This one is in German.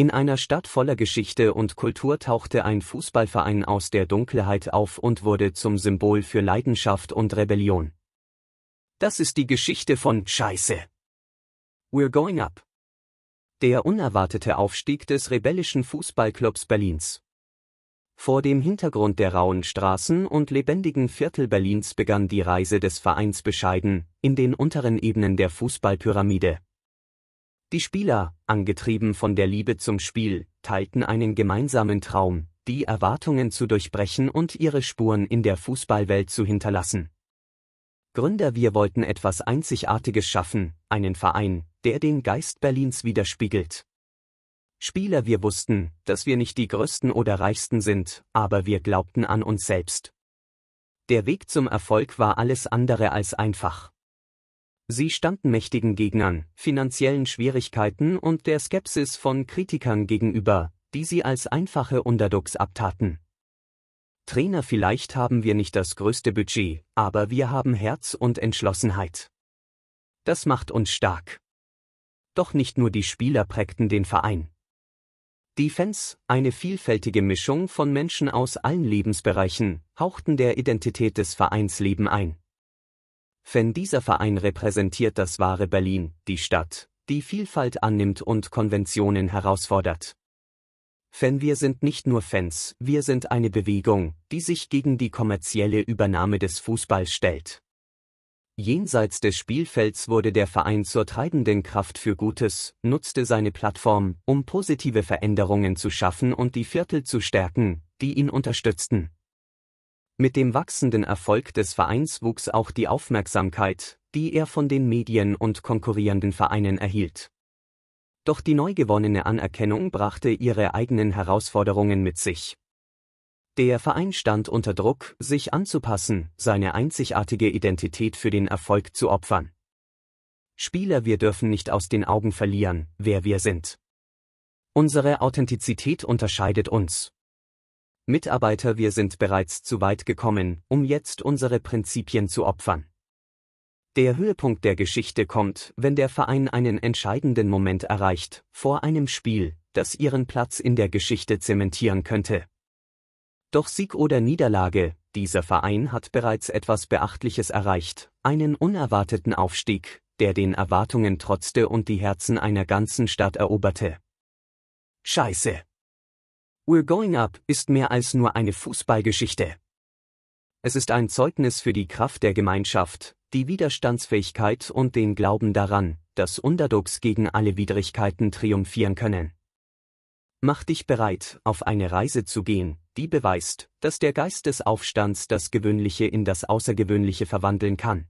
In einer Stadt voller Geschichte und Kultur tauchte ein Fußballverein aus der Dunkelheit auf und wurde zum Symbol für Leidenschaft und Rebellion. Das ist die Geschichte von Scheiße. We're going up. Der unerwartete Aufstieg des rebellischen Fußballclubs Berlins. Vor dem Hintergrund der rauen Straßen und lebendigen Viertel Berlins begann die Reise des Vereins bescheiden, in den unteren Ebenen der Fußballpyramide. Die Spieler, angetrieben von der Liebe zum Spiel, teilten einen gemeinsamen Traum, die Erwartungen zu durchbrechen und ihre Spuren in der Fußballwelt zu hinterlassen. Gründer wir wollten etwas Einzigartiges schaffen, einen Verein, der den Geist Berlins widerspiegelt. Spieler wir wussten, dass wir nicht die Größten oder Reichsten sind, aber wir glaubten an uns selbst. Der Weg zum Erfolg war alles andere als einfach. Sie standen mächtigen Gegnern, finanziellen Schwierigkeiten und der Skepsis von Kritikern gegenüber, die sie als einfache Underdogs abtaten. Trainer vielleicht haben wir nicht das größte Budget, aber wir haben Herz und Entschlossenheit. Das macht uns stark. Doch nicht nur die Spieler prägten den Verein. Die Fans, eine vielfältige Mischung von Menschen aus allen Lebensbereichen, hauchten der Identität des Vereins Leben ein. Fan dieser Verein repräsentiert das wahre Berlin, die Stadt, die Vielfalt annimmt und Konventionen herausfordert. Fan wir sind nicht nur Fans, wir sind eine Bewegung, die sich gegen die kommerzielle Übernahme des Fußballs stellt. Jenseits des Spielfelds wurde der Verein zur treibenden Kraft für Gutes, nutzte seine Plattform, um positive Veränderungen zu schaffen und die Viertel zu stärken, die ihn unterstützten. Mit dem wachsenden Erfolg des Vereins wuchs auch die Aufmerksamkeit, die er von den Medien und konkurrierenden Vereinen erhielt. Doch die neu gewonnene Anerkennung brachte ihre eigenen Herausforderungen mit sich. Der Verein stand unter Druck, sich anzupassen, seine einzigartige Identität für den Erfolg zu opfern. Spieler, wir dürfen nicht aus den Augen verlieren, wer wir sind. Unsere Authentizität unterscheidet uns. Mitarbeiter, wir sind bereits zu weit gekommen, um jetzt unsere Prinzipien zu opfern. Der Höhepunkt der Geschichte kommt, wenn der Verein einen entscheidenden Moment erreicht, vor einem Spiel, das ihren Platz in der Geschichte zementieren könnte. Doch Sieg oder Niederlage, dieser Verein hat bereits etwas Beachtliches erreicht, einen unerwarteten Aufstieg, der den Erwartungen trotzte und die Herzen einer ganzen Stadt eroberte. Scheiße. We're Going Up ist mehr als nur eine Fußballgeschichte. Es ist ein Zeugnis für die Kraft der Gemeinschaft, die Widerstandsfähigkeit und den Glauben daran, dass Underdogs gegen alle Widrigkeiten triumphieren können. Mach dich bereit, auf eine Reise zu gehen, die beweist, dass der Geist des Aufstands das Gewöhnliche in das Außergewöhnliche verwandeln kann.